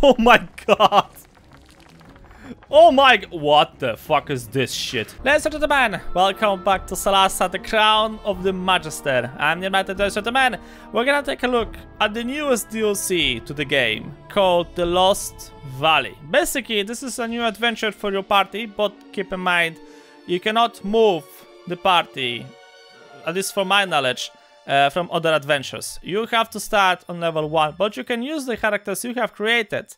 Oh my god. Oh my, what the fuck is this shit? Ladies and gentlemen, welcome back to Solasta, the Crown of the Magister. I'm your Ladies and gentlemen, we're gonna take a look at the newest DLC to the game, called The Lost Valley. Basically, this is a new adventure for your party, but keep in mind, you cannot move the party, at least from my knowledge, uh, from other adventures. You have to start on level 1, but you can use the characters you have created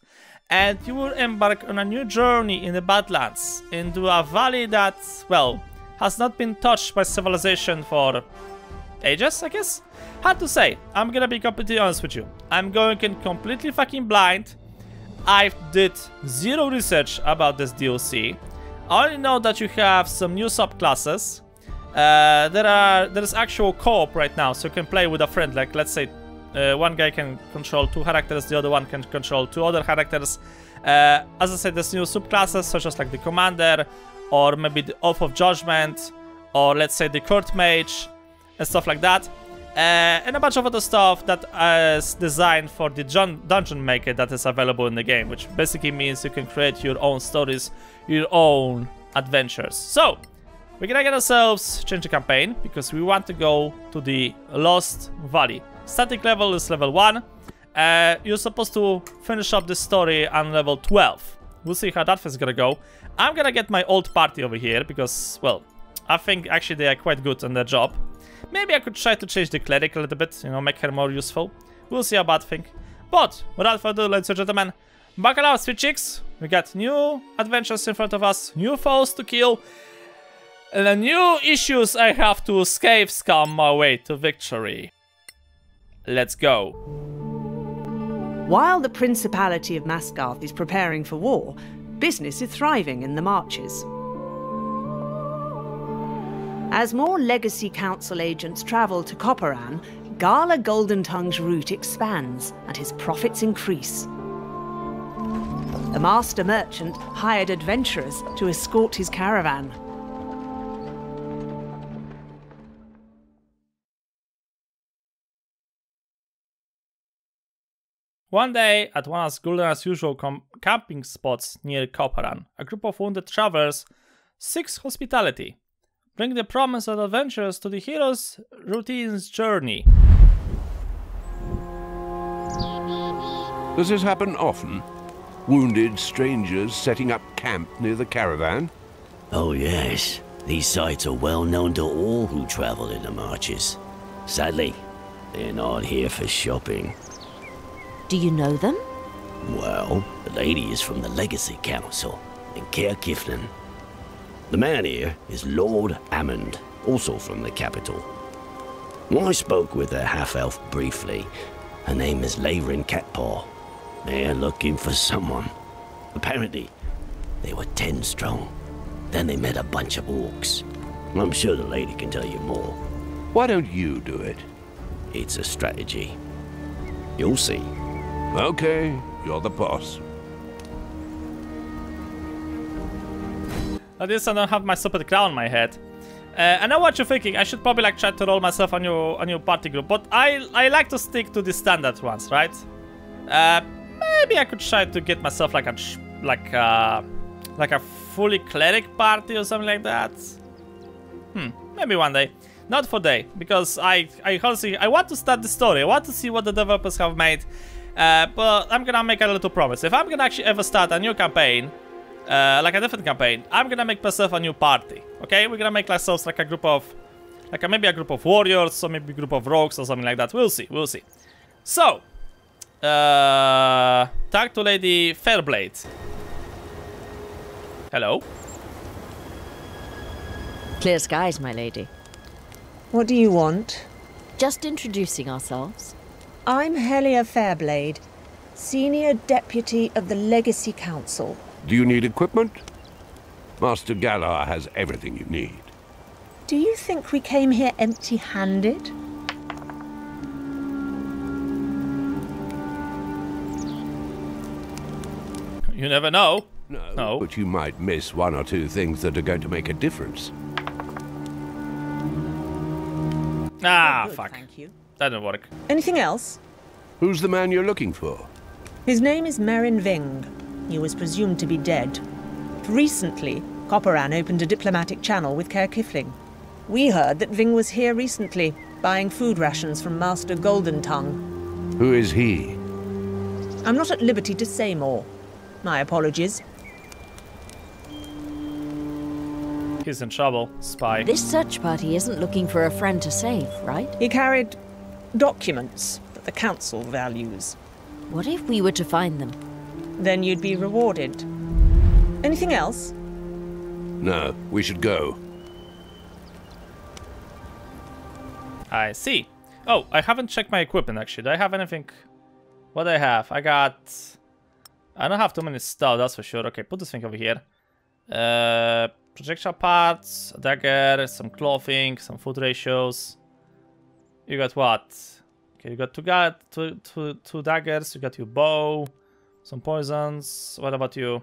and you will embark on a new journey in the Badlands, into a valley that, well, has not been touched by civilization for ages, I guess? Hard to say, I'm gonna be completely honest with you. I'm going in completely fucking blind. I did zero research about this DLC. I only know that you have some new subclasses. Uh, there are there is actual co-op right now, so you can play with a friend. Like let's say uh, one guy can control two characters, the other one can control two other characters. Uh, as I said, there's new subclasses such as like the Commander, or maybe the Oath of Judgment, or let's say the Court Mage, and stuff like that. Uh, and a bunch of other stuff that is designed for the Dungeon Maker that is available in the game, which basically means you can create your own stories, your own adventures. So, we're gonna get ourselves change the campaign because we want to go to the Lost Valley. Static level is level 1. Uh, you're supposed to finish up the story on level 12. We'll see how that is gonna go. I'm gonna get my old party over here because, well, I think actually they are quite good on their job. Maybe I could try to change the cleric a little bit, you know, make her more useful. We'll see about thing. But, without further ado, ladies and gentlemen, buckle up, sweet chicks. We got new adventures in front of us, new foes to kill, and new issues I have to escape scum my way to victory. Let's go. While the Principality of Masgarth is preparing for war, business is thriving in the Marches. As more Legacy Council agents travel to Coparann, Galar Golden Tongue's route expands and his profits increase. The master merchant hired adventurers to escort his caravan. One day, at one of Gulden's usual camping spots near Coparann, a group of wounded travelers seeks hospitality, bring the promise of adventures to the hero's routine's journey. Does this happen often? Wounded strangers setting up camp near the caravan? Oh yes, these sites are well known to all who travel in the marches. Sadly, they're not here for shopping. Do you know them? Well, the lady is from the Legacy Council in Caer Cyflen. The man here is Lord Ammond, also from the capital. I spoke with a half-elf briefly. Her name is Layrin Catpaw. They're looking for someone. Apparently, they were ten strong. Then they met a bunch of orcs. I'm sure the lady can tell you more. Why don't you do it? It's a strategy. You'll see. Okay, you're the boss. At least I don't have my stupid crown on my head. Uh, I know what you're thinking. I should probably like try to roll myself on your on your party group, but I I like to stick to the standard ones, right? Uh, maybe I could try to get myself like a like a like a fully cleric party or something like that. Hmm, maybe one day. Not for day, because I I honestly I want to start the story. I want to see what the developers have made. Uh, but I'm gonna make a little promise. If I'm gonna actually ever start a new campaign, uh, like a different campaign, I'm gonna make myself a new party. Okay, we're gonna make ourselves like a group of, like a, maybe a group of warriors, or maybe a group of rogues or something like that. We'll see, we'll see. So, uh, talk to Lady Fairblade. Hello. Clear skies, my lady. What do you want? Just introducing ourselves. I'm Helia Fairblade, Senior Deputy of the Legacy Council. Do you need equipment? Master Galar has everything you need. Do you think we came here empty-handed? You never know. No, no, but you might miss one or two things that are going to make a difference. Ah, oh, fuck. Thank you. That didn't work. Anything else? Who's the man you're looking for? His name is Merin Ving. He was presumed to be dead. Recently, Coparann opened a diplomatic channel with Caer Cyflen. We heard that Ving was here recently, buying food rations from Master Golden Tongue. Who is he? I'm not at liberty to say more. My apologies. He's in trouble. Spy. This search party isn't looking for a friend to save, right? He carried documents that the Council values. What if we were to find them? Then you'd be rewarded. Anything else? No, we should go. I see. Oh, I haven't checked my equipment actually. Do I have anything? What do I have? I got... I don't have too many stuff, that's for sure. Okay, put this thing over here. Uh, projectile parts, a dagger, some clothing, some food ratios. You got what? Okay, you got two, daggers, you got your bow, some poisons. What about you?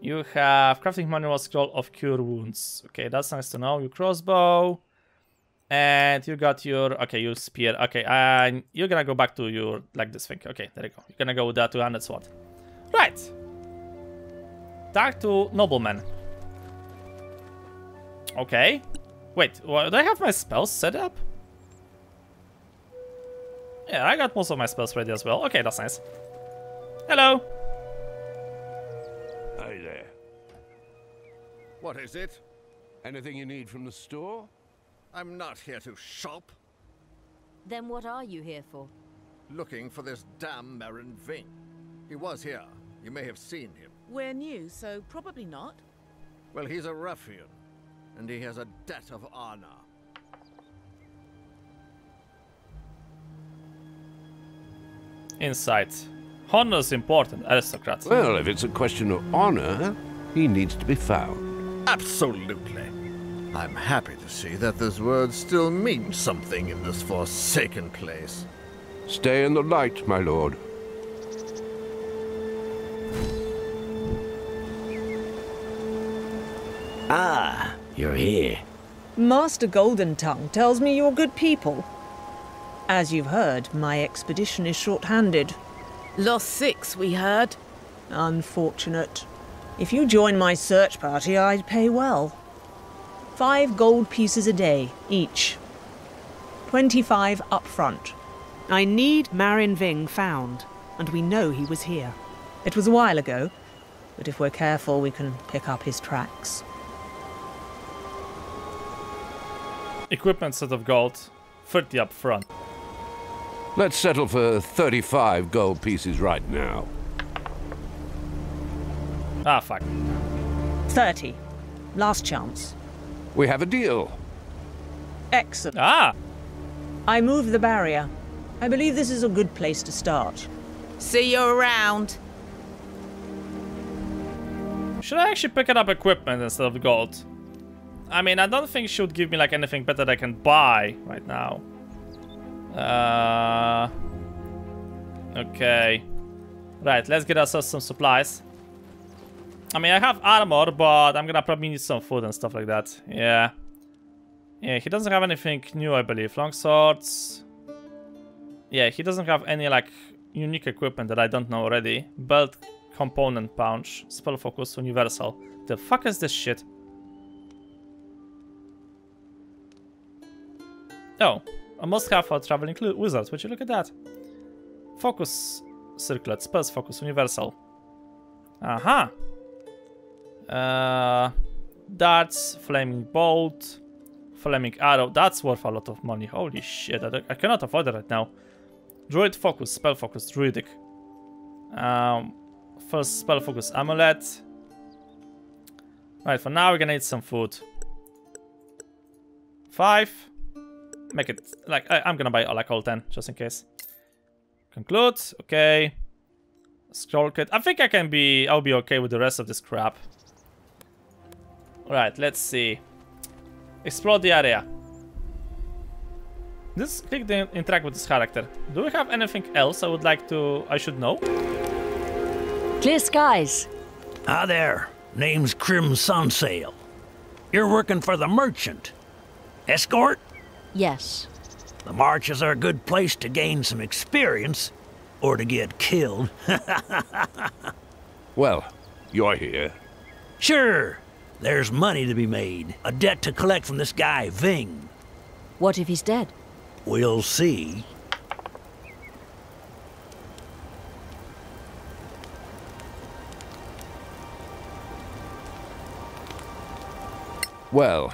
You have crafting manual scroll of cure wounds. Okay, that's nice to know. Your crossbow. And you got your, okay, your spear. Okay, and you're gonna go back to your, like this thing. Okay, there you go. You're gonna go with that 200 sword. Right. Talk to nobleman. Okay. Wait, well, do I have my spells set up? Yeah, I got most of my spells ready as well. Okay, that's nice. Hello. Hey there. What is it? Anything you need from the store? I'm not here to shop. Then what are you here for? Looking for this damn Marin Ving. He was here. You may have seen him. We're new, so probably not. Well, he's a ruffian, and he has a debt of honor. Insight. Honor is important, aristocrat. Well, if it's a question of honor, he needs to be found. Absolutely. I'm happy to see that those words still mean something in this forsaken place. Stay in the light, my lord. Ah, you're here. Master Golden Tongue tells me you're good people. As you've heard, my expedition is short-handed. Lost six, we heard. Unfortunate. If you join my search party, I'd pay well. Five gold pieces a day, each. Twenty-five up front. I need Marin Ving found, and we know he was here. It was a while ago, but if we're careful, we can pick up his tracks. Equipment set of gold. 30 up front. Let's settle for 35 gold pieces right now. Ah, fuck. Thirty. Last chance. We have a deal. Excellent. Ah! I move the barrier. I believe this is a good place to start. See you around. Should I actually pick it up equipment instead of gold? I mean, I don't think she would give me like anything better that I can buy right now. Uh, okay. Right, let's get ourselves some supplies. I mean, I have armor, but I'm gonna probably need some food and stuff like that. Yeah. Yeah, he doesn't have anything new, I believe. Long swords. Yeah, he doesn't have any, like, unique equipment that I don't know already. Belt component pouch. Spell focus universal. The fuck is this shit? Oh, a must have for traveling wizards. Would you look at that? Focus circlet, spells focus universal. Aha. Uh, darts, flaming bolt, flaming arrow. That's worth a lot of money. Holy shit, I, I cannot afford it right now. Druid focus, spell focus, druidic. Um, first spell focus amulet. Right, for now we're gonna eat some food. Five. Make it like I, am gonna buy like all ten just in case. Conclude. Okay. Scroll kit. I think I can be. I'll be okay with the rest of this crap. Alright, let's see. Explore the area. This click to interact with this character. Do we have anything else I would like to... I should know? Clear skies. Hi there. Name's Crim Sunsail. You're working for the merchant. Escort? Yes. The marches are a good place to gain some experience. or to get killed. Well, you're here. sure, there's money to be made. A debt to collect from this guy, Ving. What if he's dead? We'll see. Well,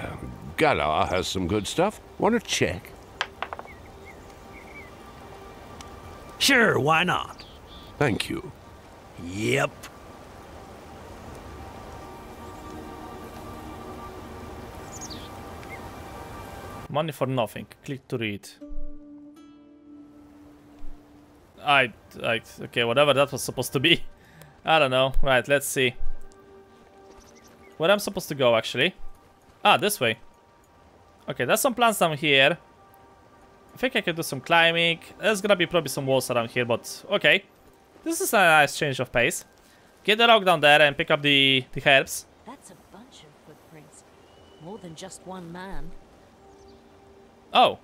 Galar has some good stuff. Want to check? Sure, why not? Thank you. Yep. Money for nothing. Click to read. I, I, okay, whatever that was supposed to be. I don't know. Right, let's see. Where I'm supposed to go, actually. Ah, this way. Okay, there's some plants down here. I think I can do some climbing. There's gonna be probably some walls around here, but okay. This is a nice change of pace. Get the rock down there and pick up the, the herbs. That's a bunch of footprints. More than just one man. Oh.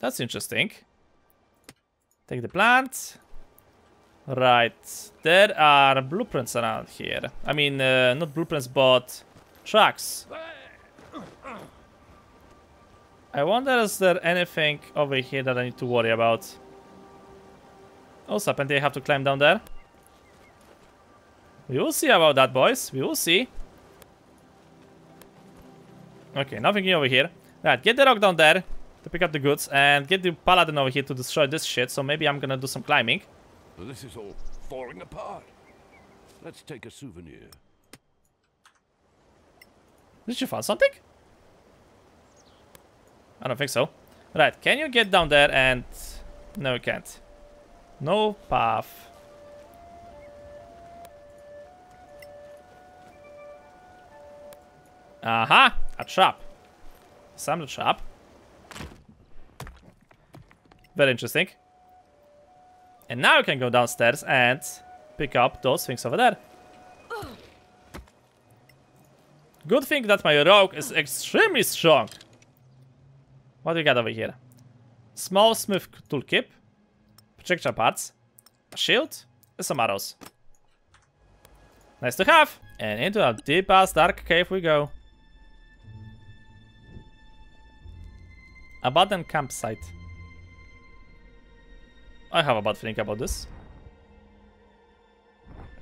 That's interesting. Take the plant. Right. There are blueprints around here. I mean, uh, not blueprints, but tracks. I wonder is there anything over here that I need to worry about? Oh, apparently I have to climb down there. We will see about that, boys. We will see. Okay, nothing over here. Right, get the rock down there to pick up the goods and get the paladin over here to destroy this shit. So maybe I'm gonna do some climbing. This is all falling apart. Let's take a souvenir. Did you find something? I don't think so. Right, can you get down there and... No, you can't. No path. Aha! A trap. Some trap. Very interesting. And now you can go downstairs and pick up those things over there. Good thing that my rogue is extremely strong. What do we got over here? Small smooth toolkit. Projectile parts. A shield. And some arrows. Nice to have. And into a deep ass dark cave we go. Abandoned campsite. I have a bad feeling about this.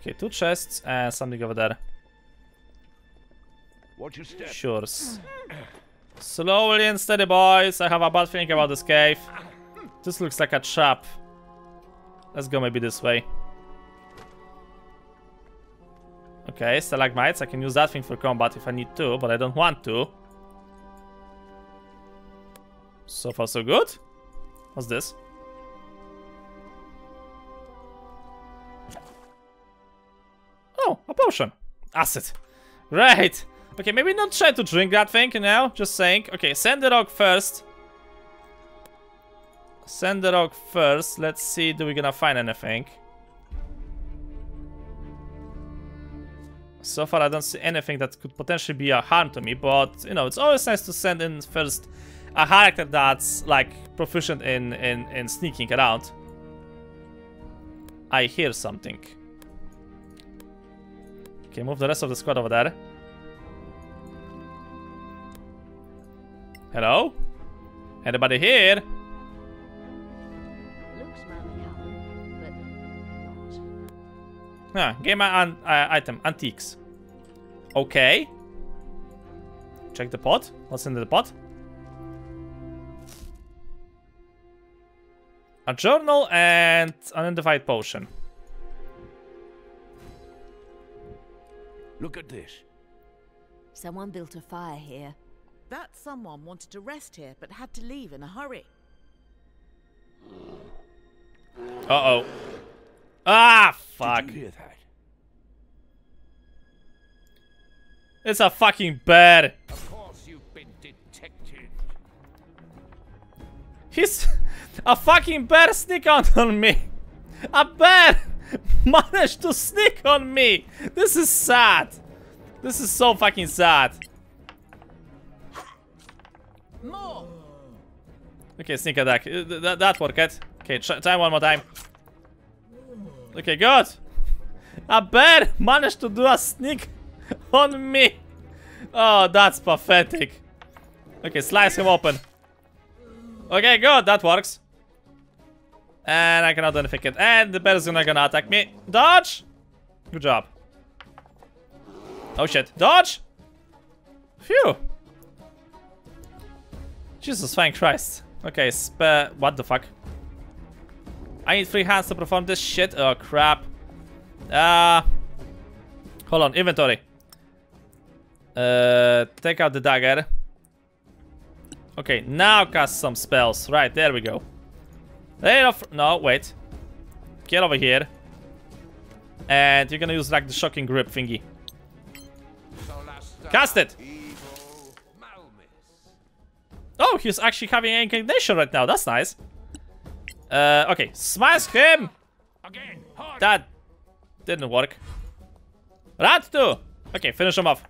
Okay, two chests and something over there. Watch your step. Sure. Slowly and steady, boys. I have a bad feeling about this cave. This looks like a trap. Let's go maybe this way. Okay, stalagmites. I can use that thing for combat if I need to, but I don't want to. So far, so good. What's this? Oh, a potion. Acid. Right. Okay, maybe not try to drink that thing, you know? Just saying. Okay, send the rock first. Send the rock first. Let's see, do we gonna find anything? So far, I don't see anything that could potentially be a harm to me, but, you know, it's always nice to send in first a character that's, like, proficient in, in, in sneaking around. I hear something. Okay, move the rest of the squad over there. Hello? Anybody here? Looks rather but not. Ah, game an uh, item, antiques. Okay. Check the pot. What's in the pot? A journal and unidentified potion. Look at this. Someone built a fire here. That someone wanted to rest here but had to leave in a hurry. Uh-oh. Ah, fuck. Did you hear that? It's a fucking bear. Of course you've been detected. He's... A fucking bear sneak out on me. A bear managed to sneak on me. This is sad. This is so fucking sad. More! Okay, sneak attack. Uh, That, that worked. Okay, try, one more time. Okay, good. A bear managed to do a sneak on me. Oh, that's pathetic. Okay, slice him open. Okay, good. That works. And I cannot do anything. And the bear is gonna, gonna attack me. Dodge! Good job. Oh shit. Dodge! Phew. Jesus fine Christ. Okay, spare. What the fuck? I need three hands to perform this shit. Oh crap. Ah. Uh, hold on, inventory. Uh, take out the dagger. Okay, now cast some spells. Right, there we go. No, wait. Get over here. And you're gonna use like the shocking grip thingy. Cast it! Oh, he's actually having an right now. That's nice. Uh, okay, smash him! Again, That didn't work. That too! Okay, finish him off.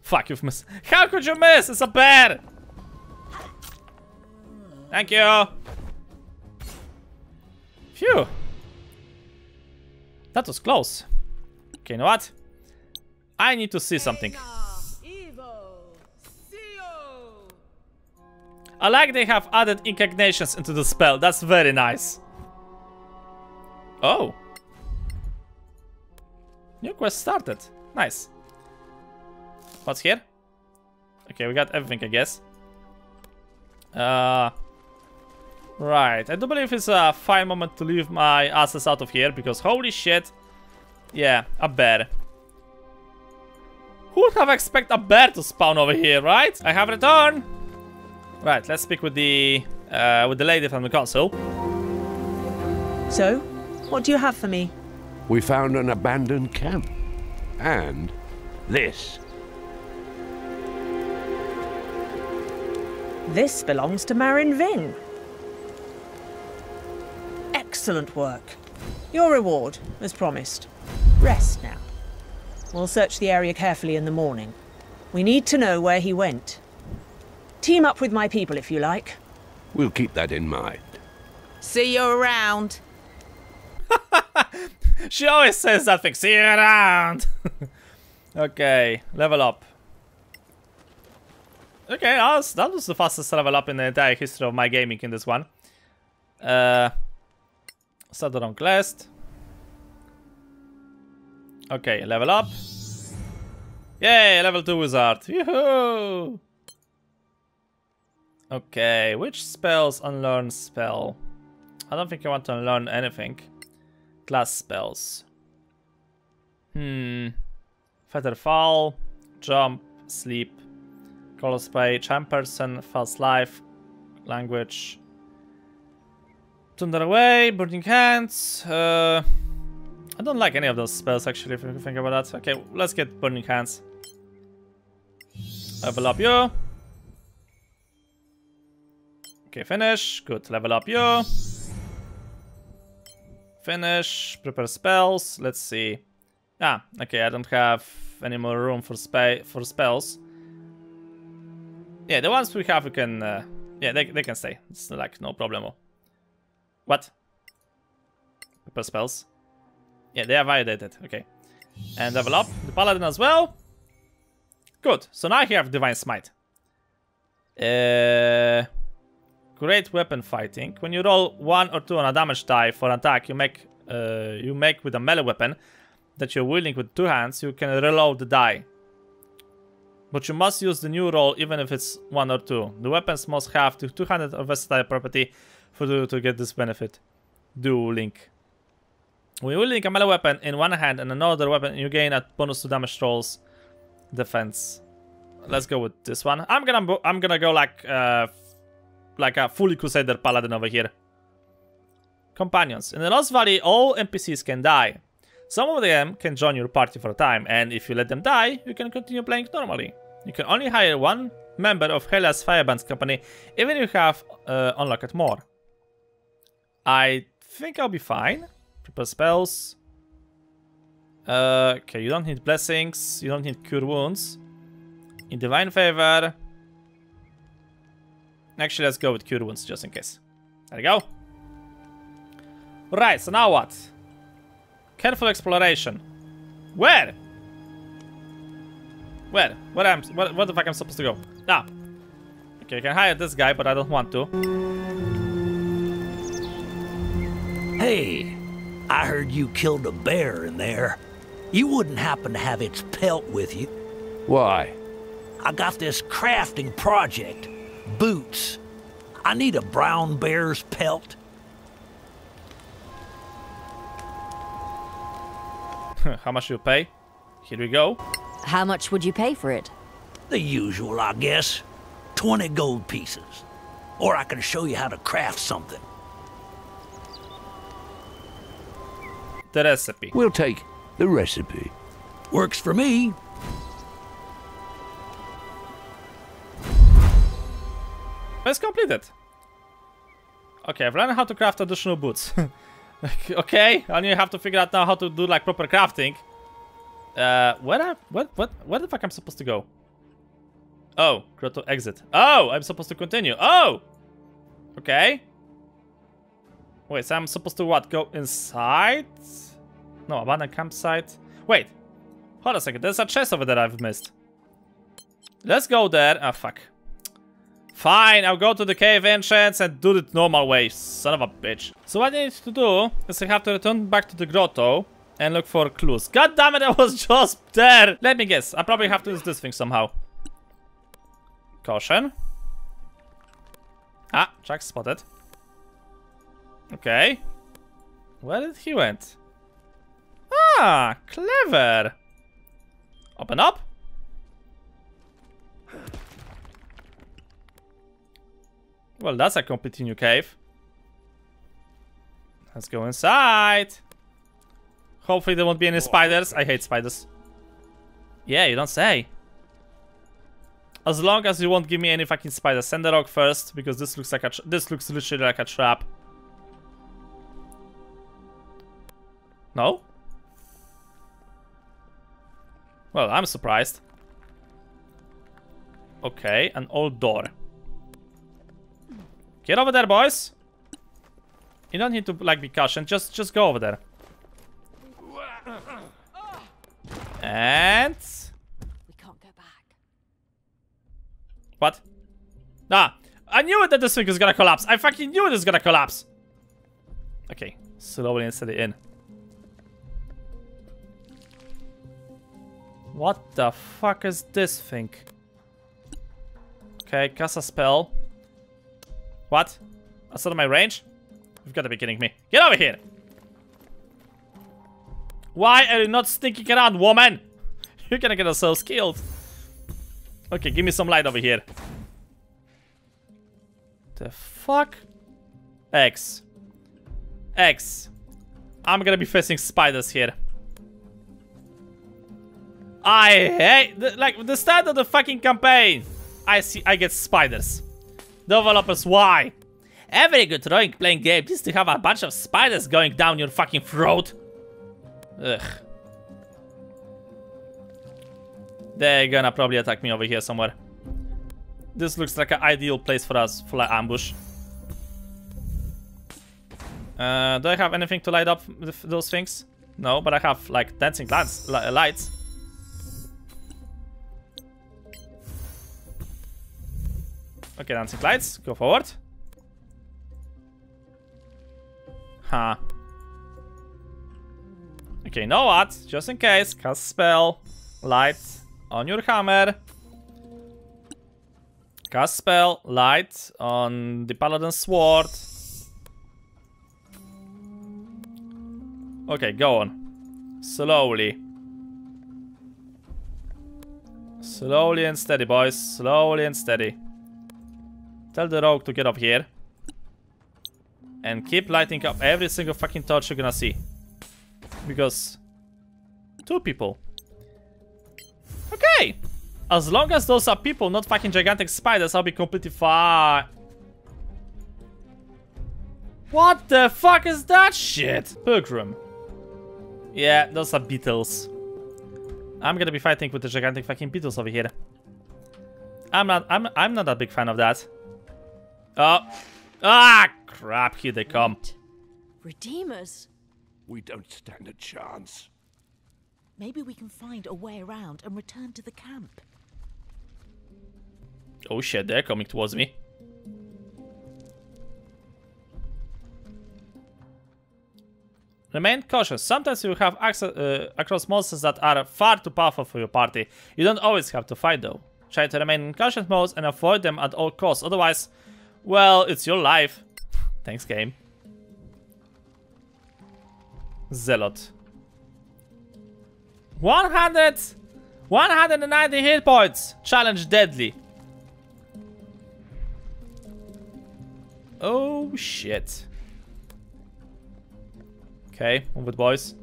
Fuck, you've missed. How could you miss? It's a bear! Thank you! Phew. That was close. Okay, you know what? I need to see something. I like they have added incognations into the spell. That's very nice. Oh. New quest started. Nice. What's here? Okay, we got everything, I guess. Uh, right. I do believe it's a fine moment to leave my asses out of here because holy shit. Yeah, a bear. Who would have expect a bear to spawn over here, right? I have returned. Right, let's speak with the uh, with the lady from the council. So, what do you have for me? We found an abandoned camp. And this. This belongs to Marin Ving. Excellent work. Your reward, as promised. Rest now. We'll search the area carefully in the morning. We need to know where he went. Team up with my people if you like. We'll keep that in mind. See you around. she always says that thing. See you around. okay, level up. Okay, that was, that was the fastest level up in the entire history of my gaming in this one. Uh, start the wrong list. Okay, level up. Yay, level 2 wizard. Yoo-hoo! Okay, which spells unlearn spell? I don't think I want to unlearn anything. Class spells. Hmm. Feather Fall, Jump, Sleep, Color Spray, Charm Person, False Life, Language. Thunderwave, Burning Hands. Uh, I don't like any of those spells actually, if you think about that. Okay, let's get Burning Hands. Level up you. Okay, finish. Good. Level up you. Finish. Prepare spells. Let's see. Ah, okay. I don't have any more room for spe for spells. Yeah, the ones we have, we can. Uh, yeah, they they can stay. It's like no problem. What? Prepare spells. Yeah, they are validated. Okay. And level up the paladin as well. Good. So now I have divine smite. Uh. Great weapon fighting. When you roll one or two on a damage die for an attack you make uh, you make with a melee weapon that you're wielding with two hands, you can reload the die. But you must use the new roll even if it's one or two. The weapons must have the two-handed or versatile property for you to get this benefit. Do link. When you link a melee weapon in one hand and another weapon, you gain a bonus to damage rolls defense. Let's go with this one. I'm gonna I'm gonna go like uh, like a fully Crusader Paladin over here. Companions. In the Lost Valley, all NPCs can die. Some of them can join your party for a time, and if you let them die, you can continue playing normally. You can only hire one member of Helia's Fairblade's company, even if you have uh, unlocked more. I think I'll be fine. Prepare spells. Uh, okay, you don't need blessings, you don't need cure wounds. In Divine Favor, Actually, let's go with Cure Wounds just in case. There we go. Right, so now what? Careful exploration. Where? Where? Where am? Where, where the fuck am I supposed to go? Ah. Okay, I can hire this guy, but I don't want to. Hey, I heard you killed a bear in there. You wouldn't happen to have its pelt with you. Why? I got this crafting project. Boots. I need a brown bear's pelt. How much you pay? Here we go. How much would you pay for it? The usual, I guess. 20 gold pieces. Or I can show you how to craft something. The recipe. We'll take the recipe. Works for me. Let's complete it. Okay, I've learned how to craft additional boots. okay, I only have to figure out now how to do like proper crafting. Uh, where I, what, what, where the fuck I'm supposed to go? Oh, grotto exit. Oh, I'm supposed to continue. Oh! Okay. Wait, so I'm supposed to what, go inside? No, abandoned campsite. Wait, hold a second, there's a chest over there I've missed. Let's go there. Ah, fuck. Fine, I'll go to the cave entrance and do it normal way, son of a bitch. So what I need to do is I have to return back to the grotto and look for clues. God damn it, I was just there! Let me guess, I probably have to use this thing somehow. Caution. Ah, Jack spotted. Okay. Where did he went? Ah, clever. Open up. Well, that's a completely new cave. Let's go inside. Hopefully there won't be any oh, spiders. I hate spiders. Yeah, you don't say. As long as you won't give me any fucking spiders. Send the rock first, because this looks like a this looks literally like a trap. No? Well, I'm surprised. Okay, an old door. Get over there, boys. You don't need to like be cautioned. Just just go over there. And We can't go back. what? Ah, I knew that this thing was gonna collapse. I fucking knew it was gonna collapse. Okay, slowly and steady in. What the fuck is this thing? Okay, cast a spell. What? Outside of my range? You've got to be kidding me. Get over here! Why are you not sneaking around, woman? You're gonna get yourself killed. Okay, give me some light over here. The fuck? X. X. I'm gonna be facing spiders here. I hate, the, like, the start of the fucking campaign. I see, I get spiders. Developers, why? Every good role-playing game needs to have a bunch of spiders going down your fucking throat. Ugh. They're gonna probably attack me over here somewhere. This looks like an ideal place for us for an ambush. Uh, do I have anything to light up those things? No, but I have like dancing lights. lights. Okay, dancing lights. Go forward. Huh. Okay, you know what? Just in case, cast spell. Light on your hammer. Cast spell. Light on the paladin's sword. Okay, go on. Slowly. Slowly and steady, boys. Slowly and steady. Tell the rogue to get up here. And keep lighting up every single fucking torch you're gonna see. Because... Two people. Okay! As long as those are people, not fucking gigantic spiders, I'll be completely fine. What the fuck is that shit? Pilgrim. Yeah, those are beetles. I'm gonna be fighting with the gigantic fucking beetles over here. I'm not I'm I'm not a big fan of that. Oh. Ah, crap, here they come. Redeemers? We don't stand a chance. Maybe we can find a way around and return to the camp. Oh shit, they're coming towards me. Remain cautious. Sometimes you have access uh, across monsters that are far too powerful for your party. You don't always have to fight though. Try to remain in cautious mode and avoid them at all costs. Otherwise, well, it's your life. Thanks, game. Zealot. 100! 190 hit points! Challenge deadly. Oh, shit. Okay, move it, boys.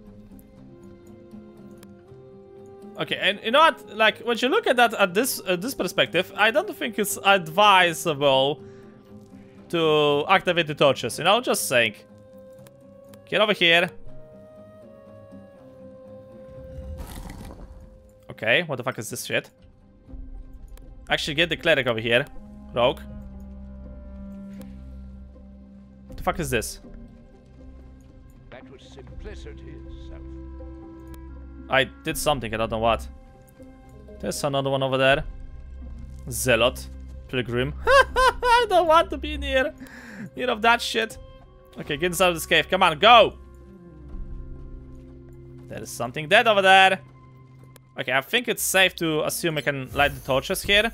Okay, and you know what? Like, when you look at that at this uh, this perspective, I don't think it's advisable to activate the torches. You know, just saying. Get over here. Okay, what the fuck is this shit? Actually, get the cleric over here. Rogue. What the fuck is this? That was simplicity itself. I did something, I don't know what. There's another one over there. Zealot. Pilgrim. I don't want to be near, near of that shit. Okay, get inside of this cave. Come on, go! There is something dead over there. Okay, I think it's safe to assume I can light the torches here.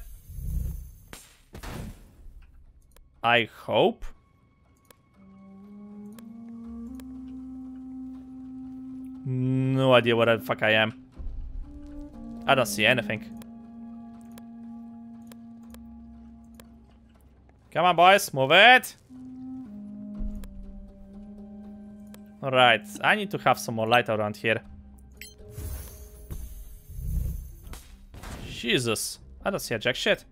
I hope. No idea where the fuck I am. I don't see anything. Come on, boys, move it. Alright, I need to have some more light around here. Jesus, I don't see a jack shit.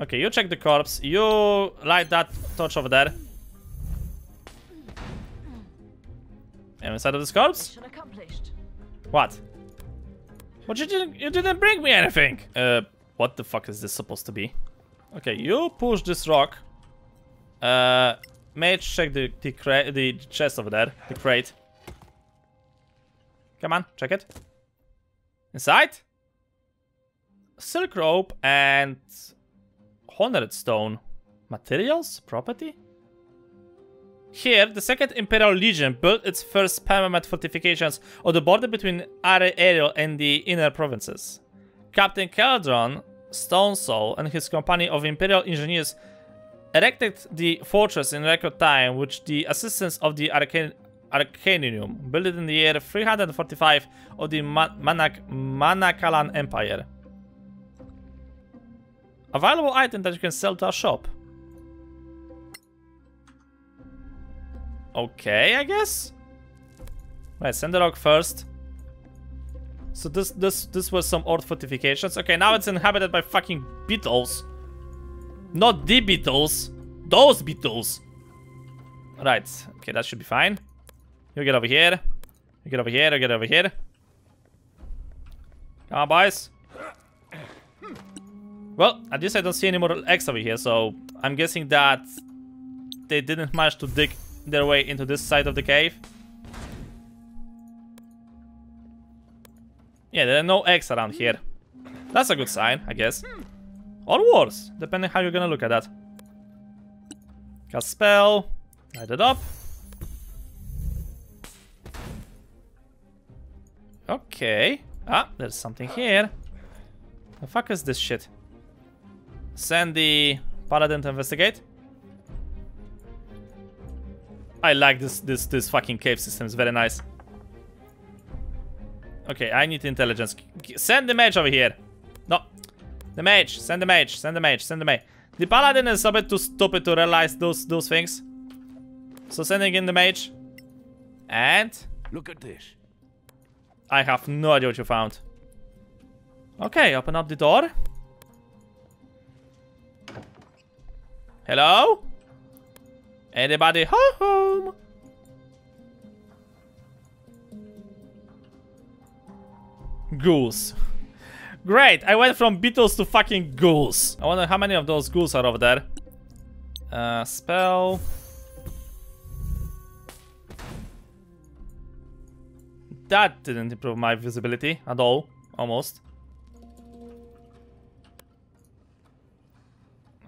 Okay, you check the corpse. You light that torch over there. Am inside of this corpse? What? What you didn't you didn't bring me anything. Uh, what the fuck is this supposed to be? Okay, you push this rock. Uh, mage, check the the, the chest over there, the crate. Come on, check it. Inside. Silk rope and honored stone. Materials, property. Here, the Second Imperial Legion built its first permanent fortifications on the border between Ariel and the inner provinces. Captain Keldron, Stone Soul, and his company of Imperial engineers erected the fortress in record time with the assistance of the Arcan built in the year 345 of the Ma Manak Manacalon Empire. A valuable item that you can sell to our shop. Okay, I guess. Right, send the rock first. So this this this was some old fortifications. Okay, now it's inhabited by fucking beetles. Not the beetles. Those beetles. Right. Okay, that should be fine. You get over here. You get over here. You get over here. Come on, boys. Well, at least I don't see any more eggs over here, so I'm guessing that they didn't manage to dig their way into this side of the cave. Yeah, there are no eggs around here. That's a good sign, I guess. Or worse, depending how you're gonna look at that. Cast spell. Light it up. Okay. Ah, there's something here. The fuck is this shit? Send the paladin to investigate. I like this this this fucking cave system. It's very nice. Okay, I need intelligence. Send the mage over here. No. The mage. Send the mage. Send the mage. Send the mage. The paladin is a bit too stupid to realize those those things. So sending in the mage. And Look at this. I have no idea what you found. Okay, open up the door. Hello? Anybody home? Ghouls. Great, I went from beetles to fucking ghouls. I wonder how many of those ghouls are over there. Uh, spell. That didn't improve my visibility at all, almost.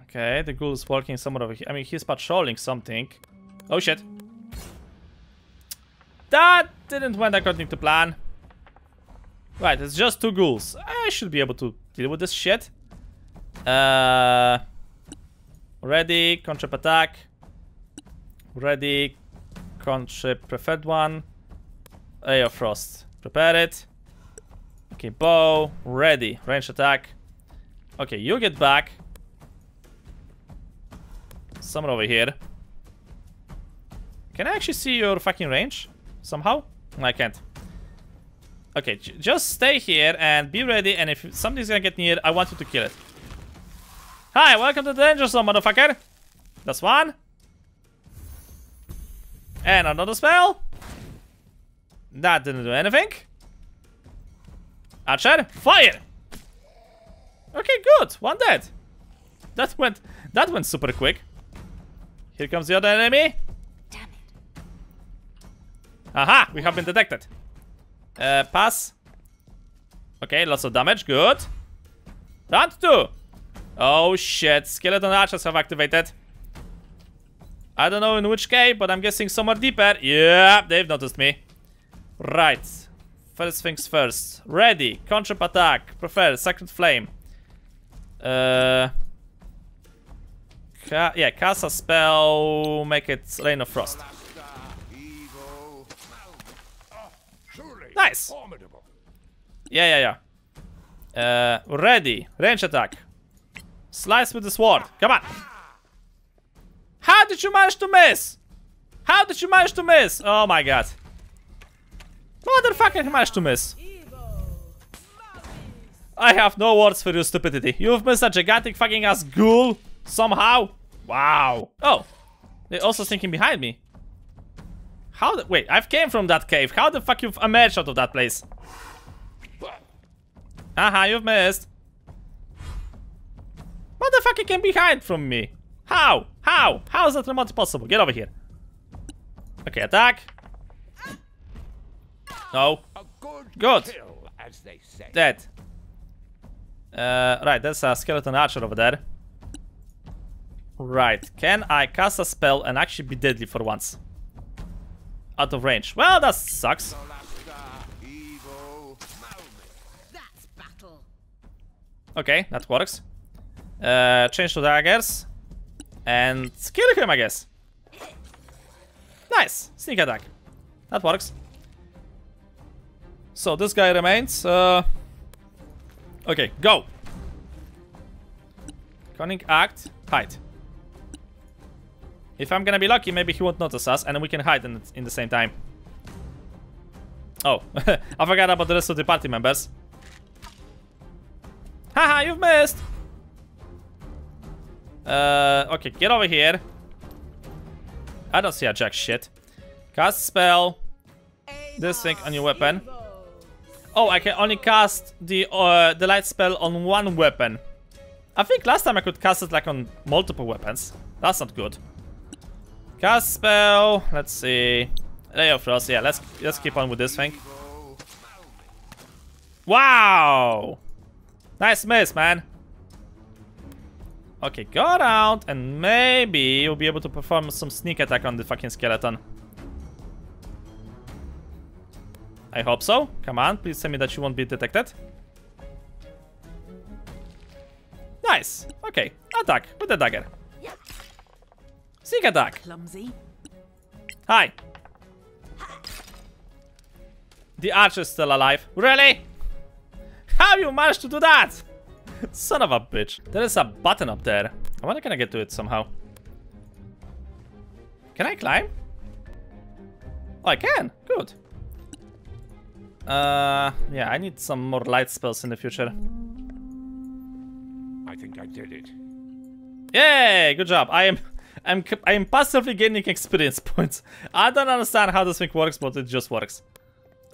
Okay, the ghoul is walking somewhere over here. I mean, he's patrolling something. Oh shit. That didn't went according to plan. Right, it's just two ghouls. I should be able to deal with this shit. Uh, ready, cantrip attack. Ready, cantrip preferred one. Of Frost. Prepare it. Okay, bow. Ready. Range attack. Okay, you get back. Someone over here. Can I actually see your fucking range? Somehow? I can't. Okay, just stay here and be ready. And if something's gonna get near, I want you to kill it. Hi, welcome to the danger zone, motherfucker. That's one. And another spell. That didn't do anything. Archer, fire! Okay, good. One dead. That went that went super quick. Here comes the other enemy. Damn it. Aha, we have been detected. Uh, pass. Okay, lots of damage. Good. Round two. Oh shit, skeleton archers have activated. I don't know in which cave, but I'm guessing somewhere deeper. Yeah, they've noticed me. Right. First things first. Ready. Cantrip attack. Prefer. Sacred flame. Uh. Ca yeah, cast a spell. Make it Ray of Frost. Nice. Yeah, yeah, yeah. Uh, ready. Range attack. Slice with the sword. Come on. How did you manage to miss? How did you manage to miss? Oh my god. Motherfucker managed to miss. I have no words for your stupidity. You've missed a gigantic fucking ass ghoul somehow. Wow. Oh, they're also thinking behind me. How the- wait, I've came from that cave. How the fuck you've emerged out of that place? Aha, you've missed. Motherfucker came behind from me. How? How? How is that remotely possible? Get over here. Okay, attack. No. Good. Dead. Uh, right, there's a skeleton archer over there. Right, can I cast a spell and actually be deadly for once? Out of range. Well, that sucks. Okay, that works. Uh, change to daggers. And kill him, I guess. Nice. Sneak attack. That works. So this guy remains. Uh, okay, go. Cunning act. Hide. If I'm gonna be lucky, maybe he won't notice us, and we can hide in, in the same time. Oh, I forgot about the rest of the party members. Haha, you've missed! Uh, okay, get over here. I don't see a jack shit. Cast spell. This thing on your weapon. Oh, I can only cast the uh, the light spell on one weapon. I think last time I could cast it like on multiple weapons. That's not good. Cast spell. Let's see. Ray of Frost. Yeah, let's let's keep on with this thing. Wow! Nice miss, man. Okay, go around and maybe you'll be able to perform some sneak attack on the fucking skeleton. I hope so. Come on, please tell me that you won't be detected. Nice. Okay, attack with the dagger. Sneak attack. Clumsy. Hi. The archer's still alive. Really? How you managed to do that? Son of a bitch. There is a button up there. I wonder can I get to it somehow. Can I climb? Oh, I can. Good. Uh, yeah, I need some more light spells in the future. I think I did it. Yay! Good job. I am, I'm, I am passively gaining experience points. I don't understand how this thing works, but it just works.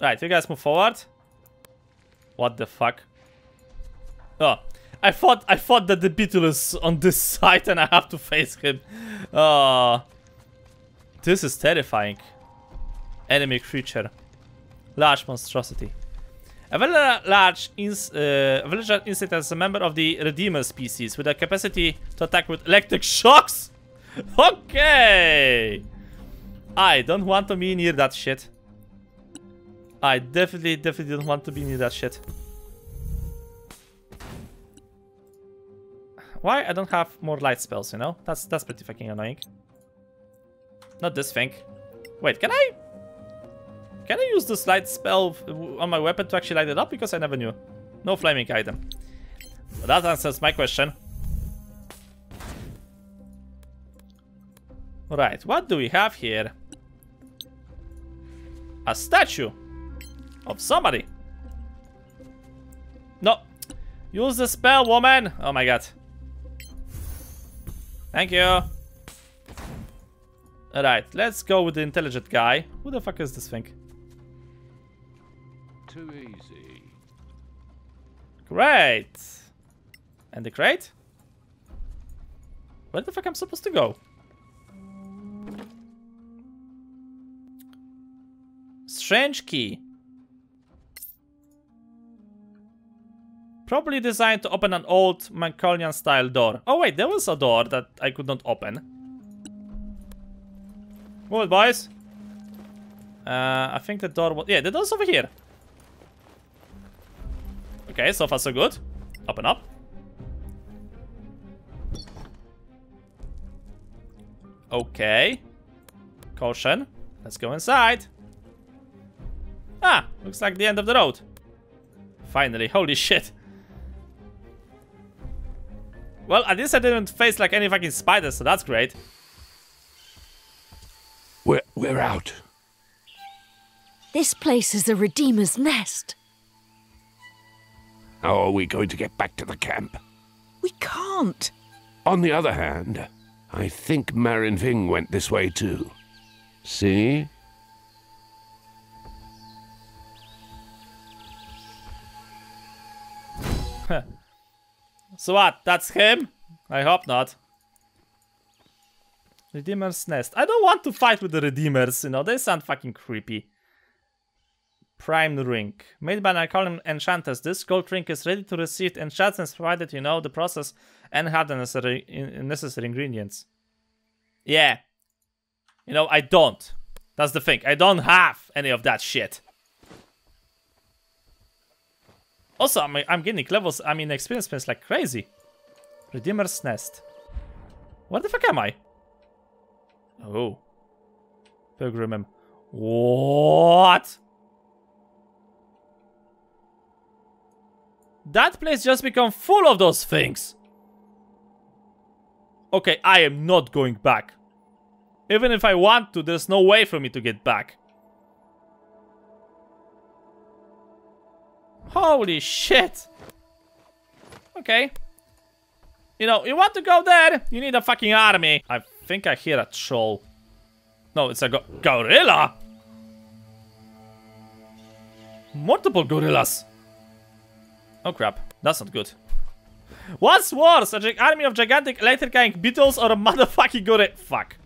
Right, you guys move forward. What the fuck? Oh, I thought I thought that the beetle is on this side and I have to face him. Oh, this is terrifying. Enemy creature, large monstrosity. A very large ins uh, large insect is a member of the Redeemer species with a capacity to attack with electric shocks. Okay. I don't want to be near that shit. I definitely, definitely don't want to be near that shit. Why I don't have more light spells, you know? That's that's pretty fucking annoying. Not this thing. Wait, can I... Can I use this light spell on my weapon to actually light it up? Because I never knew. No flaming item. But that answers my question. Right, what do we have here? A statue of somebody. No. Use the spell, woman. Oh my god. Thank you. Alright, let's go with the intelligent guy. Who the fuck is this thing? Too easy. Great. And the crate? Where the fuck I'm supposed to go? Strange key. Probably designed to open an old Manacalon style door. Oh wait, there was a door that I could not open. Move it, boys. Uh, I think the door was... Yeah, the door's over here. Okay, so far so good. Open up. Okay. Caution. Let's go inside. Ah, looks like the end of the road. Finally, holy shit. Well, at least I didn't face like any fucking spiders, so that's great. We're, we're out. This place is a Redeemer's nest. How are we going to get back to the camp? We can't. On the other hand, I think Marin Ving went this way too. See? So what? That's him? I hope not. Redeemer's Nest. I don't want to fight with the Redeemers, you know, they sound fucking creepy. Prime Ring. Made by an Enchanters, this gold ring is ready to receive enchantments provided you know the process and have the necessary, necessary ingredients. Yeah. You know, I don't. That's the thing. I don't have any of that shit. Also, I'm, I'm getting levels, I mean experience points like crazy. Redeemer's Nest. Where the fuck am I? Oh. Pilgrim. What? That place just become full of those things. Okay, I am not going back. Even if I want to, there's no way for me to get back. Holy shit. Okay. You know, you want to go there? You need a fucking army. I think I hear a troll. No, it's a go gorilla. Multiple gorillas. Oh crap, that's not good. What's worse, an army of gigantic electrifying beetles or a motherfucking gorilla? Fuck.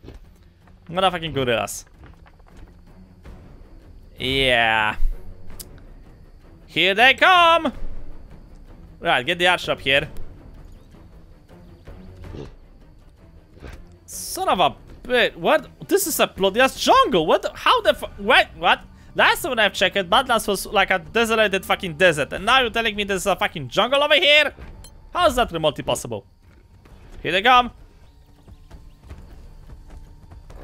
Motherfucking gorillas. Yeah. Here they come! Right, get the archer up here. Son of a bit. What? This is a bloody ass jungle. What? How the fu- Wait, what? Last time I've checked, Badlands was like a desolated fucking desert. And now you're telling me there's a fucking jungle over here? How is that remotely possible? Here they come.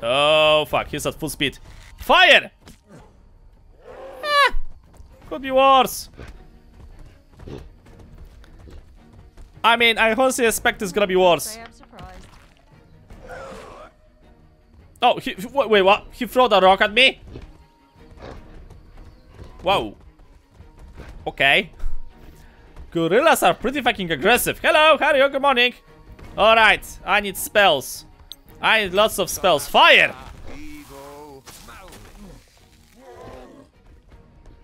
Oh, fuck. He's at full speed. Fire! Could be worse. I mean, I honestly expect it's gonna be worse. Oh, he, wait, wait, what? He threw a rock at me? Whoa. Okay. Gorillas are pretty fucking aggressive. Hello, how are you? Good morning. Alright, I need spells. I need lots of spells. Fire!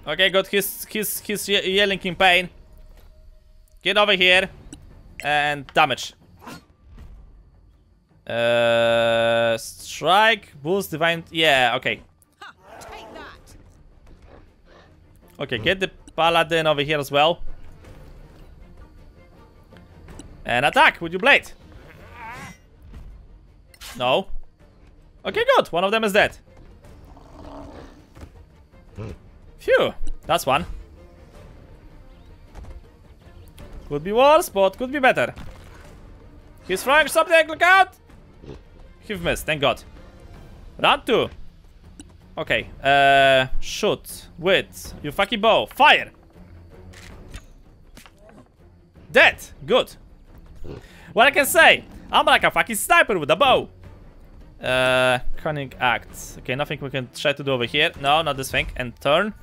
Okay, good. He's he's he's ye yelling in pain. Get over here. And damage. Uh, strike, boost, divine. Yeah, okay. Okay, get the paladin over here as well. And attack with your blade. No. Okay, good. One of them is dead. Phew. That's one. Could be worse, but could be better. He's throwing something, look out! He've missed, thank god. Round two. Okay, uh, shoot with your fucking bow. Fire! Dead! Good. What I can say? I'm like a fucking sniper with a bow. Uh, cunning act. Okay, nothing we can try to do over here. No, not this thing. And turn.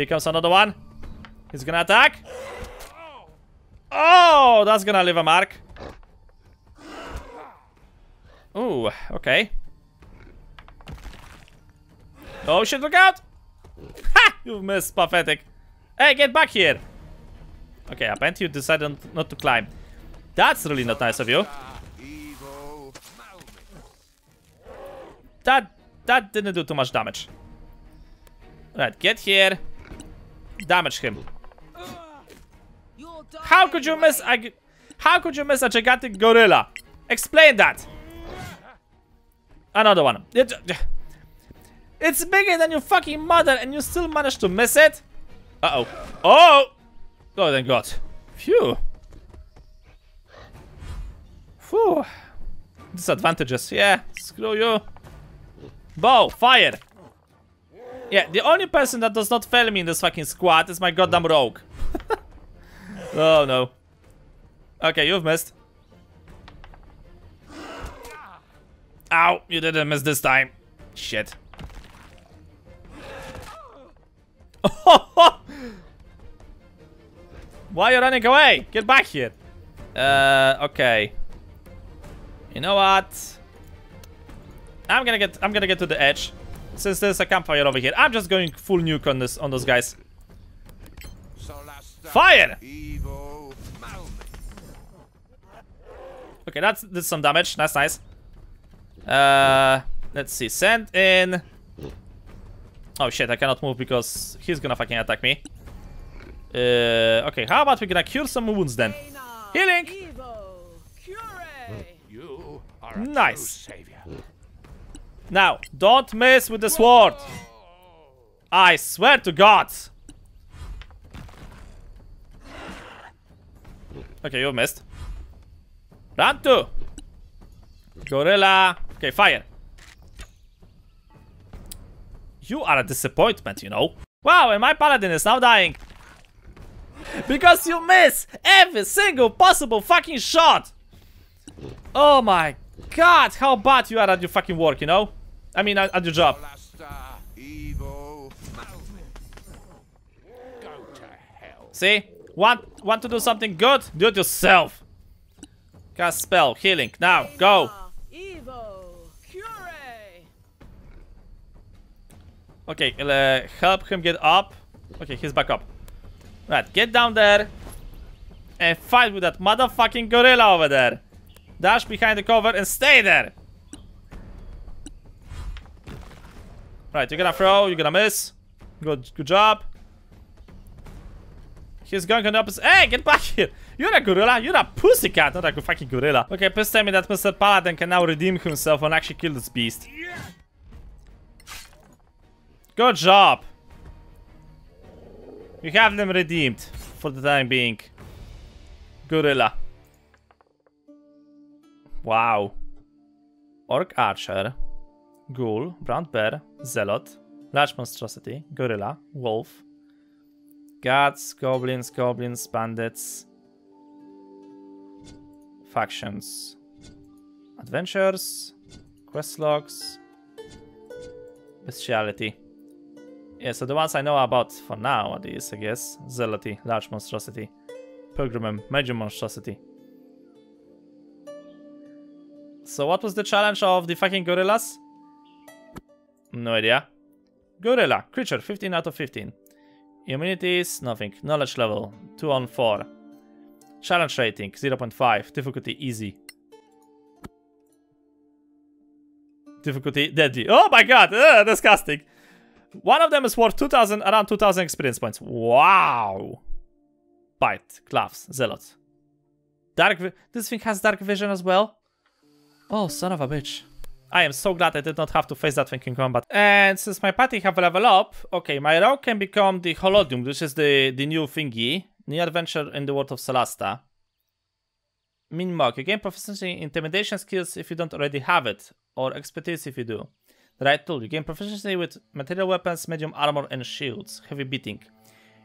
Here comes another one. He's gonna attack. Oh, that's gonna leave a mark. Ooh, okay. Oh shit, look out! Ha! You missed, pathetic. Hey, get back here! Okay, apparently you decided not to climb. That's really not nice of you. That that didn't do too much damage. Right, get here. Damage him. How could you miss a... How could you miss a gigantic gorilla? Explain that. Another one. It, it's bigger than your fucking mother and you still managed to miss it? Uh-oh. Oh! Oh, thank God. Phew. Phew. Disadvantages. Yeah, screw you. Bow, fire. Yeah, the only person that does not fail me in this fucking squad is my goddamn rogue. oh no. Okay, you've missed. Ow, you didn't miss this time. Shit. Why are you running away? Get back here. Uh, okay. You know what? I'm gonna get I'm gonna get to the edge. Since there's a campfire over here, I'm just going full nuke on this on those guys. Fire! Okay, that's did some damage. That's nice. Uh, let's see. Send in. Oh shit! I cannot move because he's gonna fucking attack me. Uh, okay. How about we gonna cure some wounds then? Healing. Nice. Now, don't mess with the sword. I swear to God. Okay, you missed. Round two. Gorilla. Okay, fire. You are a disappointment, you know. Wow, and my paladin is now dying. Because you miss every single possible fucking shot. Oh my god, how bad you are at your fucking work, you know? I mean, at your job. See? Want, want to do something good? Do it yourself. Cast spell, healing. Now, go. Okay, uh, help him get up. Okay, he's back up. Right, get down there. And fight with that motherfucking gorilla over there. Dash behind the cover and stay there. Right, you're gonna throw, you're gonna miss. Good, good job. He's going on the opposite. Hey, get back here! You're a gorilla. You're a pussycat, not a fucking gorilla. Okay, please tell me that Mr. Paladin can now redeem himself and actually kill this beast. Good job. You have them redeemed for the time being. Gorilla. Wow. Orc Archer. Ghoul. Brown Bear. Zealot. Large Monstrosity. Gorilla. Wolf. Gods, goblins, goblins, bandits. Factions. Adventures. Quest logs. Bestiality. Yeah, so the ones I know about for now are these, I guess. Zealoty, Large Monstrosity. Pilgrim, Major Monstrosity. So what was the challenge of the fucking gorillas? No idea. Gorilla, creature, 15 out of 15. Immunities, nothing. Knowledge level, 2 on 4. Challenge rating 0.5. Difficulty easy. Difficulty deadly. Oh my god, Ugh, disgusting. One of them is worth 2000, around 2000 experience points. Wow. Bite, gloves, zealot. Dark, this thing has dark vision as well. Oh, son of a bitch. I am so glad I did not have to face that thing in combat. And since my party have level up, okay, my rogue can become the Hoodlum, which is the, the new thingy. New adventure in the world of Solasta. Min Mog. You gain proficiency in intimidation skills if you don't already have it, or expertise if you do. The right tool. You gain proficiency with martial weapons, medium armor, and shields. Heavy beating.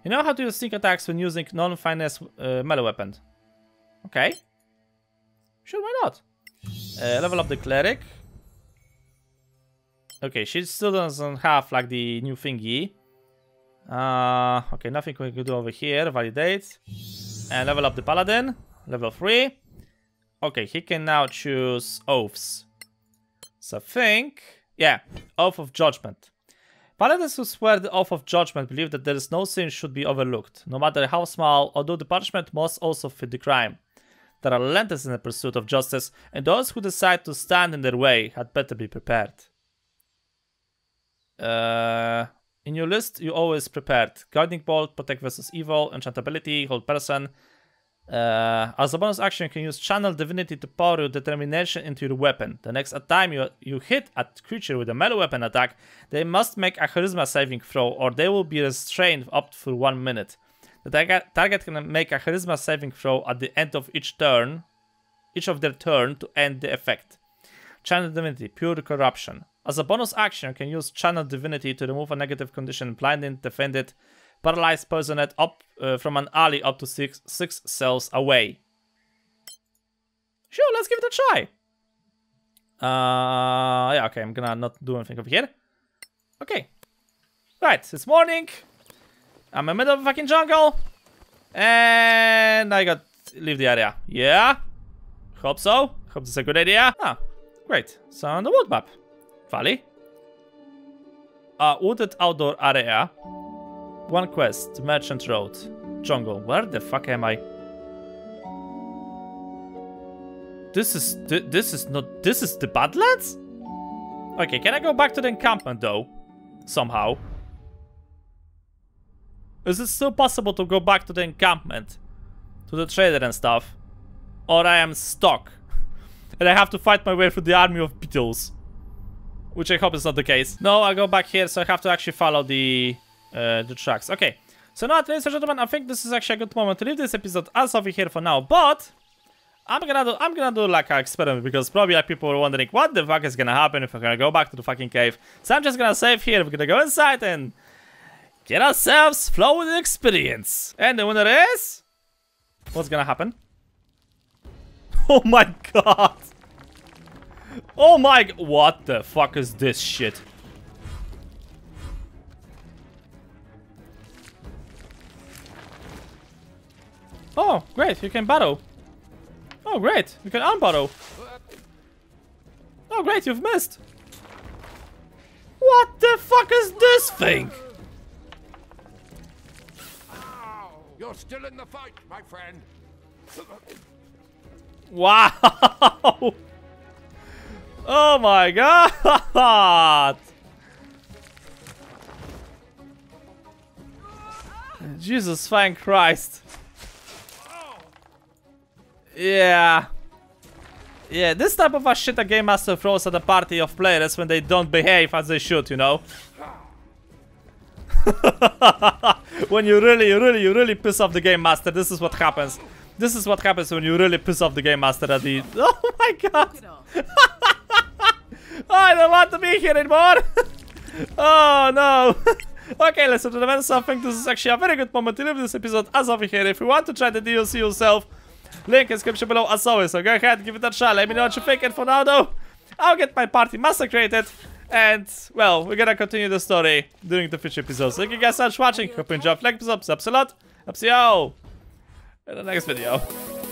You know how to use sneak attacks when using non-finesse uh, melee weapon. Okay. Sure, why not? Uh, level up the cleric. Okay, she still doesn't have like the new thingy. Uh, okay, nothing we can do over here. Validate. And level up the paladin. Level 3. Okay, he can now choose oaths. So think... Yeah, Oath of Judgment. Paladins who swear the Oath of Judgment believe that there is no sin should be overlooked, no matter how small, although the punishment must also fit the crime. There are relentless in the pursuit of justice, and those who decide to stand in their way had better be prepared. Uh, in your list, you always prepared. Guiding Bolt, Protect versus Evil, Enchantability, Hold Person. Uh, as a bonus action, you can use Channel Divinity to pour your determination into your weapon. The next time you, you hit a creature with a melee weapon attack, they must make a Charisma saving throw or they will be restrained up for one minute. The target, target can make a Charisma saving throw at the end of each turn, each of their turn to end the effect. Channel Divinity, Pure Corruption. As a bonus action, you can use Channel Divinity to remove a negative condition, blinded, defended, paralyzed, poisoned up uh, from an alley up to six six cells away. Sure, let's give it a try. Uh, yeah, okay, I'm gonna not do anything over here. Okay. Right, it's morning. I'm in the middle of the fucking jungle. And I got leave the area. Yeah? Hope so. Hope this is a good idea. Ah, great. So on the world map. Valley. A wooded outdoor area. One quest, Merchant Road. Jungle. Where the fuck am I? This is th this is not this is the Badlands? Okay, can I go back to the encampment though? Somehow. Is it still possible to go back to the encampment? To the trader and stuff? Or I am stuck. and I have to fight my way through the army of beetles. Which I hope is not the case. No, I go back here, so I have to actually follow the uh, the tracks. Okay. So now, ladies and gentlemen, I think this is actually a good moment to leave this episode as over here for now. But I'm gonna do I'm gonna do like an experiment because probably like people are wondering what the fuck is gonna happen if we're gonna go back to the fucking cave. So I'm just gonna save here. We're gonna go inside and get ourselves flow with experience. And the winner is what's gonna happen? Oh my god. Oh my... What the fuck is this shit? Oh, great, you can battle. Oh, great, you can unbattle. Oh, great, you've missed. What the fuck is this thing? You're still in the fight, my friend. Wow! Oh my god! Jesus fine Christ. Yeah. Yeah, this type of a shit a Game Master throws at a party of players when they don't behave as they should, you know? when you really, you really, you really piss off the Game Master, this is what happens. This is what happens when you really piss off the Game Master at the... Oh my god! I don't want to be here anymore! oh no! okay, listen to the events. I think this is actually a very good moment to leave this episode as over here. If you want to try the DLC yourself, link in description below as always. So go ahead, give it a try. Let me know what you think. And for now though, I'll get my party massacred. And, well, we're gonna continue the story during the future episodes. Thank you guys so much for watching. Hope you enjoyed. Like, subs, subs a lot. I'll see you in the next video.